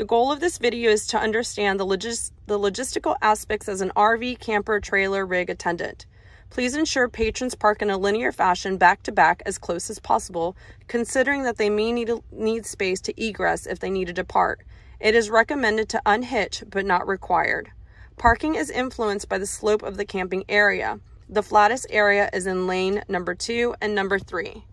The goal of this video is to understand the, logis the logistical aspects as an RV, camper, trailer, rig attendant. Please ensure patrons park in a linear fashion back to back as close as possible, considering that they may need, need space to egress if they need to depart. It is recommended to unhitch, but not required. Parking is influenced by the slope of the camping area. The flattest area is in lane number two and number three.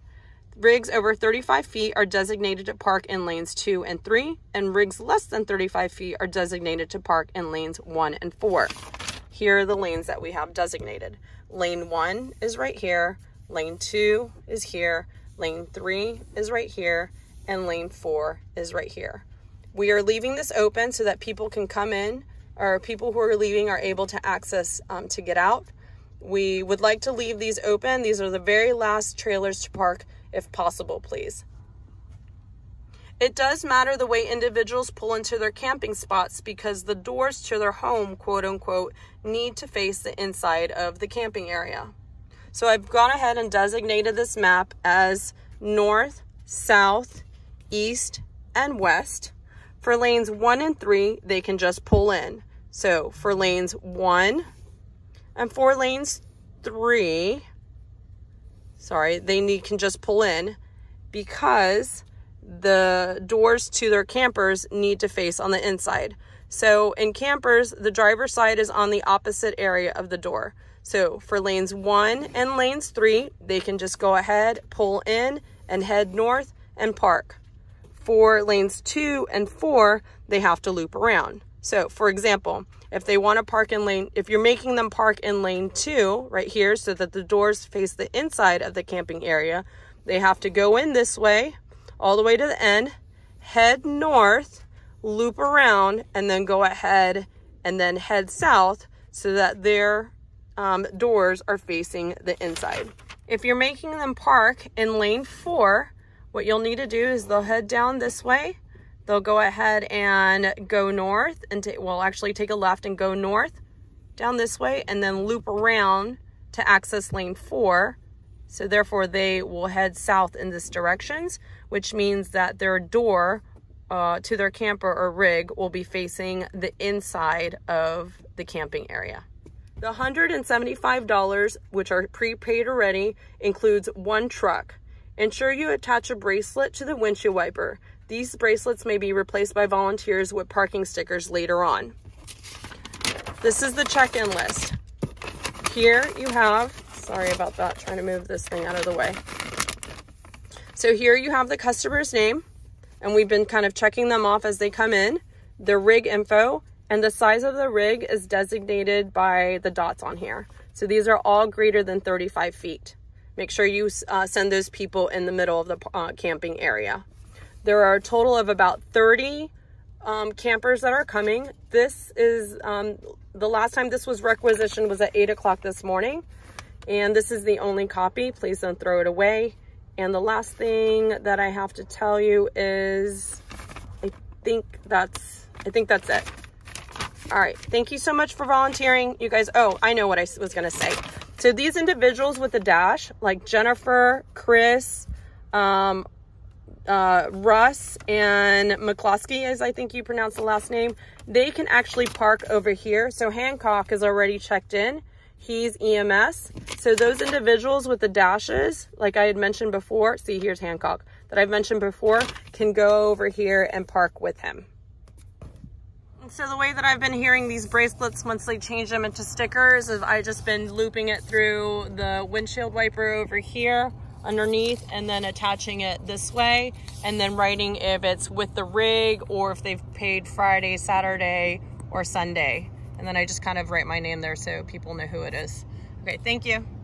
Rigs over 35 feet are designated to park in lanes two and three, and rigs less than 35 feet are designated to park in lanes one and four. Here are the lanes that we have designated. Lane one is right here, lane two is here, lane three is right here, and lane four is right here. We are leaving this open so that people can come in or people who are leaving are able to access um, to get out. We would like to leave these open. These are the very last trailers to park if possible, please. It does matter the way individuals pull into their camping spots because the doors to their home, quote unquote, need to face the inside of the camping area. So I've gone ahead and designated this map as north, south, east, and west. For lanes one and three, they can just pull in. So for lanes one and for lanes three, sorry, they need, can just pull in because the doors to their campers need to face on the inside. So in campers, the driver's side is on the opposite area of the door. So for lanes one and lanes three, they can just go ahead, pull in and head north and park. For lanes two and four, they have to loop around. So for example, if they want to park in lane, if you're making them park in lane two right here so that the doors face the inside of the camping area, they have to go in this way all the way to the end, head north, loop around, and then go ahead and then head south so that their um, doors are facing the inside. If you're making them park in lane four, what you'll need to do is they'll head down this way. They'll go ahead and go north and well, actually take a left and go north down this way and then loop around to access lane four. So therefore they will head south in this directions, which means that their door uh, to their camper or rig will be facing the inside of the camping area. The $175, which are prepaid already, includes one truck. Ensure you attach a bracelet to the windshield wiper. These bracelets may be replaced by volunteers with parking stickers later on. This is the check-in list. Here you have, sorry about that, trying to move this thing out of the way. So here you have the customer's name, and we've been kind of checking them off as they come in, their rig info, and the size of the rig is designated by the dots on here. So these are all greater than 35 feet. Make sure you uh, send those people in the middle of the uh, camping area. There are a total of about 30 um, campers that are coming. This is, um, the last time this was requisitioned was at 8 o'clock this morning. And this is the only copy. Please don't throw it away. And the last thing that I have to tell you is, I think that's, I think that's it. All right, thank you so much for volunteering. You guys, oh, I know what I was gonna say. So these individuals with the dash, like Jennifer, Chris, um, uh, Russ, and McCloskey, as I think you pronounce the last name, they can actually park over here. So Hancock is already checked in. He's EMS. So those individuals with the dashes, like I had mentioned before, see here's Hancock, that I've mentioned before, can go over here and park with him. So the way that I've been hearing these bracelets once they change them into stickers is I just been looping it through the windshield wiper over here underneath and then attaching it this way and then writing if it's with the rig or if they've paid Friday, Saturday, or Sunday. And then I just kind of write my name there so people know who it is. Okay, thank you.